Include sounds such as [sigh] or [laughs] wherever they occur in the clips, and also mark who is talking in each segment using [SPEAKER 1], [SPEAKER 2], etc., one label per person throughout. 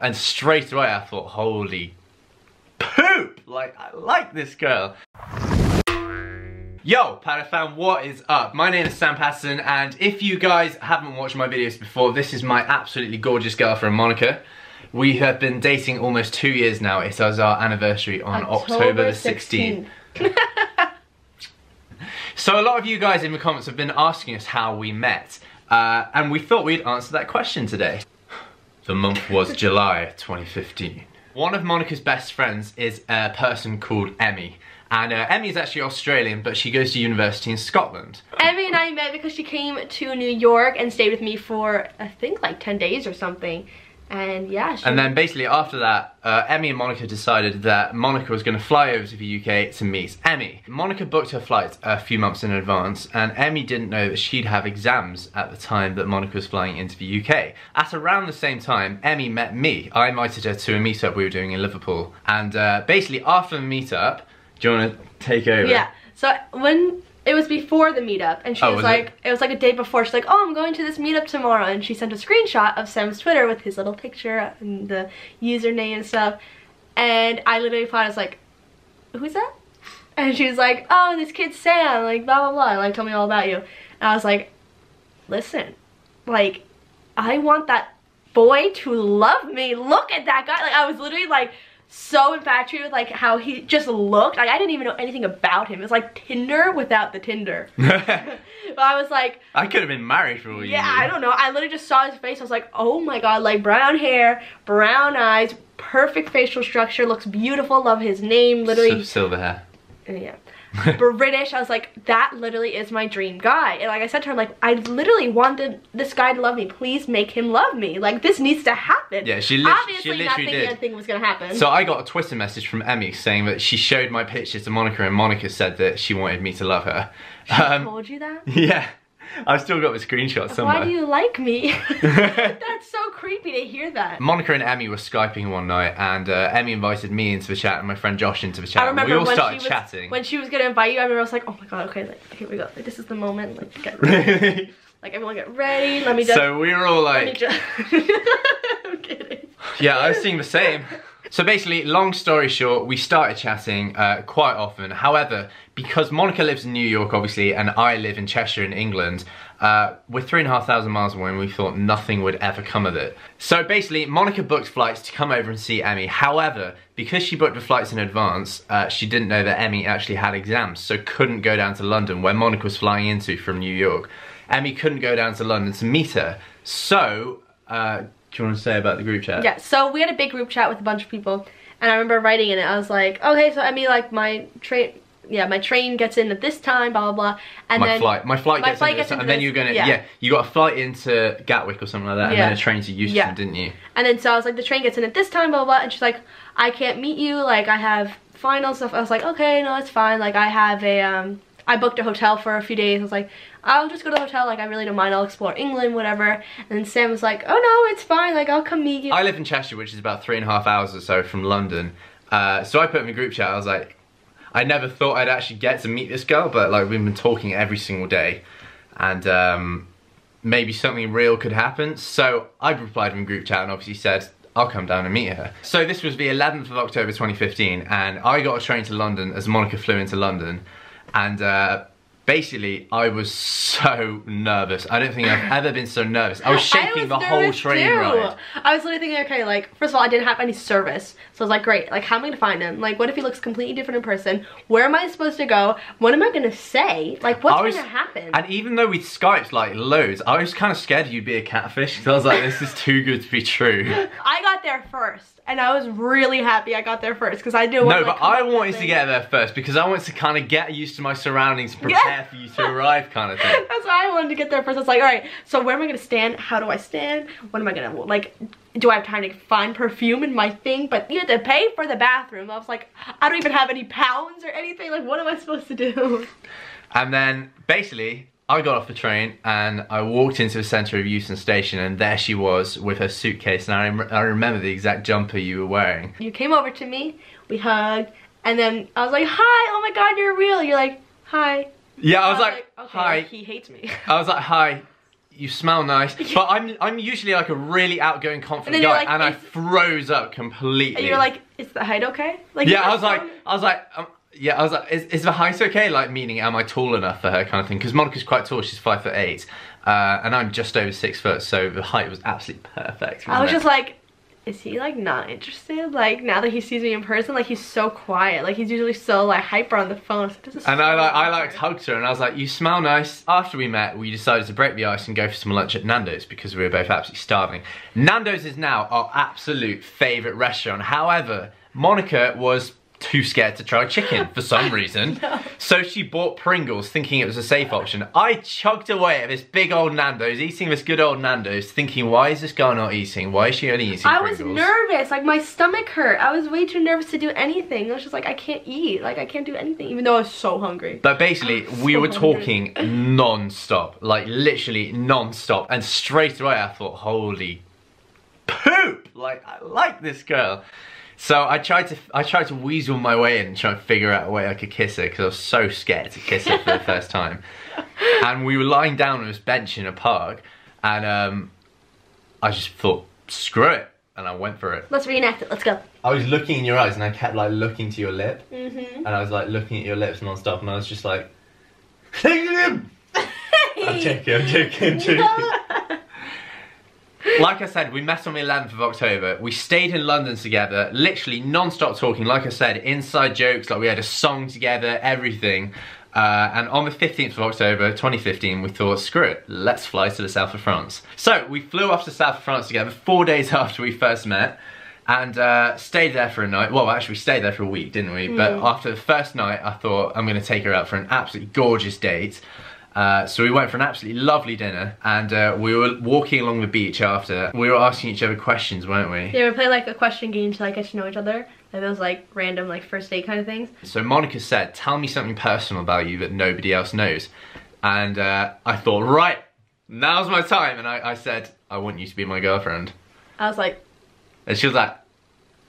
[SPEAKER 1] And straight away I thought, holy poop! Like, I like this girl. Yo, Patafam, what is up? My name is Sam Patterson, and if you guys haven't watched my videos before, this is my absolutely gorgeous girlfriend, Monica. We have been dating almost two years now. It was our anniversary on October, October the 16th. 16th. so a lot of you guys in the comments have been asking us how we met, uh, and we thought we'd answer that question today. The month was July 2015. One of Monica's best friends is a person called Emmy. And uh, Emmy is actually Australian, but she goes to university in Scotland.
[SPEAKER 2] Emmy and I met because she came to New York and stayed with me for, I think, like 10 days or something. And yeah.
[SPEAKER 1] and then basically after that, uh, Emmy and Monica decided that Monica was going to fly over to the UK to meet Emmy. Monica booked her flight a few months in advance, and Emmy didn't know that she'd have exams at the time that Monica was flying into the UK. At around the same time, Emmy met me. I invited her to a meetup we were doing in Liverpool. And uh, basically after the meetup, do you want to take over?
[SPEAKER 2] Yeah. So when it was before the meetup, and she oh, was, was, like, it? it? was like a day before. She's like, oh, I'm going to this meetup tomorrow, and she sent a screenshot of Sam's Twitter with his little picture and the username and stuff. And I literally thought, I was like, who's that? And she was like, oh, this kid's Sam, like blah blah blah, like tell me all about you. And I was like, listen, like, I want that boy to love me. Look at that guy. Like I was literally like so infatuated with like how he just looked. Like I didn't even know anything about him. It was like Tinder without the Tinder. [laughs] but I was like
[SPEAKER 1] I could have been married for a all
[SPEAKER 2] Yeah, I don't know. I literally just saw his face. I was like, oh my god, like brown hair, brown eyes, perfect facial structure, looks beautiful, love his name, literally.
[SPEAKER 1] silver hair.
[SPEAKER 2] Yeah. [laughs] British. I was like, that literally is my dream guy. And like I said to her, like, I literally wanted this guy to love me. Please make him love me. Like, this needs to happen.
[SPEAKER 1] Yeah, she, li
[SPEAKER 2] Obviously
[SPEAKER 1] she literally not thinking
[SPEAKER 2] did. anything was gonna happen.
[SPEAKER 1] So I got a Twitter message from Emmy saying that she showed my picture to Monica and Monica said that she wanted me to love her.
[SPEAKER 2] She um, told you that? [laughs]
[SPEAKER 1] Yeah. I've still got the screenshot somewhere.
[SPEAKER 2] Why do you like me? [laughs] That's so creepy to hear that.
[SPEAKER 1] Monica and Emmy were Skyping one night and uh, Emmy invited me into the chat and my friend Josh into the chat.
[SPEAKER 2] I remember
[SPEAKER 1] we all
[SPEAKER 2] when
[SPEAKER 1] started
[SPEAKER 2] she was,
[SPEAKER 1] chatting.
[SPEAKER 2] When she was gonna invite you, I remember I was like, oh my god, okay, like, here we go. Like, this is the moment. Like, get [laughs] ready. like, everyone get ready. Let me just.
[SPEAKER 1] So we were all like. [laughs]
[SPEAKER 2] I'm kidding.
[SPEAKER 1] Yeah, I was seeing the same. So basically, long story short, we started chatting uh, quite often. However, because Monica lives in New York, obviously, and I live in Cheshire in England, uh, we're three and a half thousand miles away and we thought nothing would ever come of it. So basically, Monica booked flights to come over and see Emmy. However, because she booked the flights in advance, uh, she didn't know that Emmy actually had exams, so couldn't go down to London, where Monica was flying into from New York. Emmy couldn't go down to London to meet her. So, uh, do you want to say about the group chat?
[SPEAKER 2] Yeah, so we had a big group chat with a bunch of people, and I remember writing in it, I was like, okay, so I mean, like, my train, yeah, my train gets in at this time, blah, blah, blah. And
[SPEAKER 1] my
[SPEAKER 2] then
[SPEAKER 1] flight, my flight my gets flight in gets and then you're gonna, yeah. yeah. you got a flight into Gatwick or something like that, yeah. and then a train to Euston, yeah. didn't you?
[SPEAKER 2] And then so I was like, the train gets in at this time, blah, blah, blah, and she's like, I can't meet you, like, I have final stuff. I was like, okay, no, it's fine. Like, I have a, um, I booked a hotel for a few days. I was like, I'll just go to the hotel. Like, I really don't mind. I'll explore England, whatever. And Sam was like, oh, no, it's fine. Like, I'll come meet you.
[SPEAKER 1] I live in Cheshire, which is about three and a half hours or so from London. Uh, so I put in the group chat. I was like, I never thought I'd actually get to meet this girl, but like we've been talking every single day, and um, maybe something real could happen. So I replied in group chat and obviously said, I'll come down and meet her. So this was the 11th of October 2015 and I got a train to London as Monica flew into London and uh, basically, I was so nervous. I don't think I've [laughs] ever been so nervous. I was shaking I was the whole train
[SPEAKER 2] too.
[SPEAKER 1] ride.
[SPEAKER 2] I was literally thinking, okay, like, first of all, I didn't have any service. So I was like, great, like, how am I gonna find him? Like, what if he looks completely different in person? Where am I supposed to go? What am I gonna say? Like, what's was, gonna happen?
[SPEAKER 1] And even though we Skyped, like, loads, I was kind of scared you'd be a catfish. Because I was like, this is too good to be true. [laughs]
[SPEAKER 2] I got there first and I was really happy I got there first because I didn't
[SPEAKER 1] No, but I wanted to get there first because I wanted to kind of get used to my surroundings and prepare for you to arrive kind of thing. [laughs]
[SPEAKER 2] That's why I wanted to get there first. I was like, all right, so where am I going to stand? How do I stand? What am I going to, like, do I have time to find perfume in my thing? But you have to pay for the bathroom. I was like, I don't even have any pounds or anything. Like, what am I supposed to do?
[SPEAKER 1] And then, basically, I got off the train and I walked into the centre of Euston Station and there she was with her suitcase and I, rem I remember the exact jumper you were wearing.
[SPEAKER 2] You came over to me, we hugged, and then I was like, hi, oh my god, you're real. You're like, hi.
[SPEAKER 1] Yeah, I was, like, like okay, hi.
[SPEAKER 2] He hates me.
[SPEAKER 1] I was like, hi, you smell nice. [laughs] But I'm I'm usually like a really outgoing, confident guy, like, and I froze up completely.
[SPEAKER 2] And you're like, is the height okay?
[SPEAKER 1] Like yeah, I was like, I was like, um, yeah, I was like, is, is the height okay? Like, meaning, am I tall enough for her kind of thing? Because Monica's quite tall, she's five foot eight. Uh, and I'm just over six foot, so the height was absolutely perfect.
[SPEAKER 2] I was
[SPEAKER 1] it?
[SPEAKER 2] just like, is he like not interested? Like now that he sees me in person, like he's so quiet. Like he's usually so like hyper on the phone. So
[SPEAKER 1] and I like I like hugged her and I was like, you smell nice. After we met, we decided to break the ice and go for some lunch at Nando's because we were both absolutely starving. Nando's is now our absolute favourite restaurant. However, Monica was too scared to try chicken for some [laughs] reason. no. So she bought Pringles thinking it was a safe option. I chugged away at this big old Nando's, eating this good old Nando's, thinking, why is this girl not eating? Why is she only eating
[SPEAKER 2] I
[SPEAKER 1] Pringles?
[SPEAKER 2] was nervous. Like, my stomach hurt. I was way too nervous to do anything. I was just like, I can't eat. Like, I can't do anything, even though I was so hungry.
[SPEAKER 1] But basically, [laughs] we so were talking non-stop. Like, literally non-stop. And straight away, I thought, holy poop! Like, I like this girl. So I tried to I tried to weasel my way in and try and figure out a way I could kiss her because I was so scared to kiss her for the first time. [laughs] And we were lying down on this bench in a park and um, I just thought, screw it. And I went for it.
[SPEAKER 2] Let's reenact it. Let's go.
[SPEAKER 1] I was looking in your eyes and I kept like looking to your lip.
[SPEAKER 2] Mm -hmm.
[SPEAKER 1] And I was like looking at your lips non-stop and I was just like, [laughs] I'm joking, I'm joking, I'm joking like I said, we met on the 11th of October. We stayed in London together, literally non-stop talking. Like I said, inside jokes, like we had a song together, everything. Uh, and on the 15th of October 2015, we thought, screw it, let's fly to the south of France. So we flew off to south of France together four days [laughs] after we first met and uh, stayed there for a night. Well, actually, we stayed there for a week, didn't we? Mm. But after the first night, I thought I'm going to take her out for an absolutely gorgeous date. Uh, so we went for an absolutely lovely dinner and uh, we were walking along the beach after. We were asking each other questions, weren't we?
[SPEAKER 2] Yeah, we played like a question game to like get to know each other. Like those like random like first date kind of things.
[SPEAKER 1] So Monica said, tell me something personal about you that nobody else knows. And uh, I thought, right, now's my time. And I, I said, I want you to be my girlfriend.
[SPEAKER 2] I was like...
[SPEAKER 1] And she was like,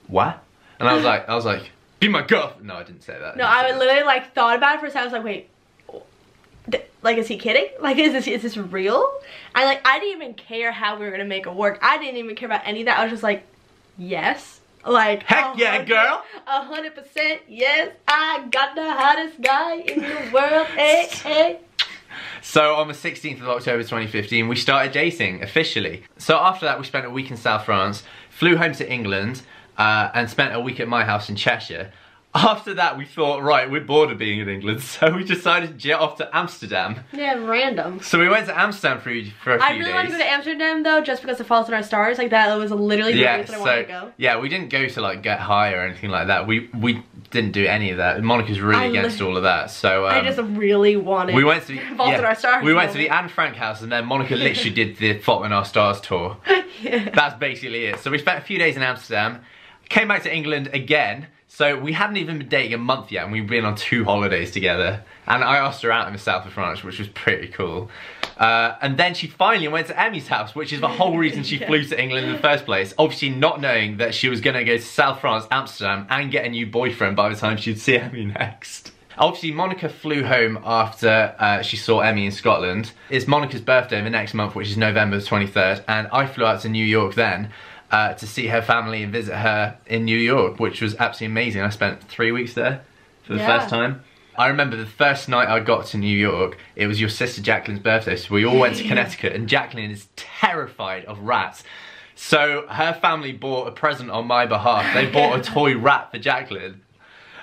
[SPEAKER 1] what? And I was [laughs] like, I was like, be my girlfriend. No, I didn't say that.
[SPEAKER 2] No, I, I literally like thought about it for a second. I was like, wait, like is he kidding? [laughs] Like is this is this real? And like i didn't even care how we were gonna make it work. I didn't even care about any of that. I was just like yes. Like
[SPEAKER 1] heck yeah girl.
[SPEAKER 2] a hundred percent yes. I got the hottest guy in the world. Hey [laughs] hey
[SPEAKER 1] so on the 16th of October 2015, we started dating officially. So after that, we spent a week in South France, flew home to England, uh, and spent a week at my house in Cheshire after that we thought, right, we're bored of being in England, [laughs] so we decided to jet off to Amsterdam.
[SPEAKER 2] Yeah, random.
[SPEAKER 1] So we went to Amsterdam for, for a few
[SPEAKER 2] I really
[SPEAKER 1] days.
[SPEAKER 2] want to go to Amsterdam though, just because of Fault in Our Stars. Like that was literally the yeah, reason I wanted to go.
[SPEAKER 1] Yeah, we didn't go to like get high or anything like that. We we didn't do any of that. Monica's really I against all of that. So um,
[SPEAKER 2] I just really wanted.
[SPEAKER 1] We went to the, [laughs]
[SPEAKER 2] Fault yeah, in Our Stars.
[SPEAKER 1] We went to the Anne Frank house, and then Monica literally [laughs] did the Fault in Our Stars tour. yeah. That's basically it. So we spent a few days in Amsterdam, came back to England again so we hadn't even been dating a month yet and we'd been on two holidays together. And I asked her out in the south of France, which was pretty cool. Uh, and then she finally went to Emmy's house, which is the whole reason she [laughs] yeah. flew to England in the first place. Obviously not knowing that she was gonna go to South France, Amsterdam, and get a new boyfriend by the time she'd see Emmy next. Obviously, Monica flew home after uh, she saw Emmy in Scotland. It's Monica's birthday the next month, which is November the 23rd, and I flew out to New York then uh, to see her family and visit her in New York, which was absolutely amazing. I spent three weeks there for the yeah. first time. I remember the first night I got to New York, it was your sister Jacqueline's birthday, so we all went to [laughs] Connecticut, and Jacqueline is terrified of rats. So her family bought a present on my behalf. They bought a [laughs] toy rat for Jacqueline.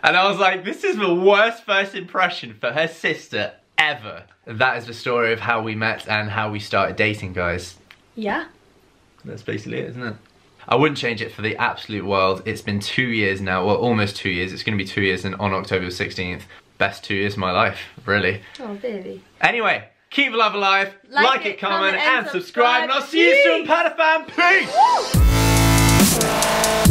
[SPEAKER 1] And I was like, this is the worst first impression for her sister ever. That is the story of how we met and how we started dating, guys.
[SPEAKER 2] Yeah.
[SPEAKER 1] That's basically it, isn't it? I wouldn't change it for the absolute world. It's been two years now, well almost two years. It's going to be two years and on October 16th. Best two years of my life, really.
[SPEAKER 2] Oh, baby.
[SPEAKER 1] Anyway, keep love alive, like, like it, comment, comment, and, subscribe, and I'll see you soon, Patafam. Peace!